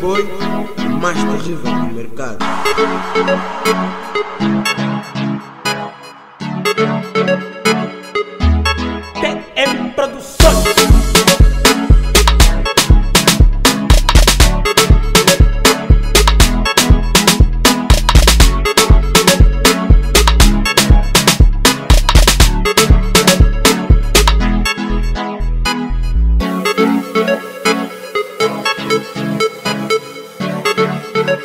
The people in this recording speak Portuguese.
foi o mais terrível do mercado. TM Produção Thank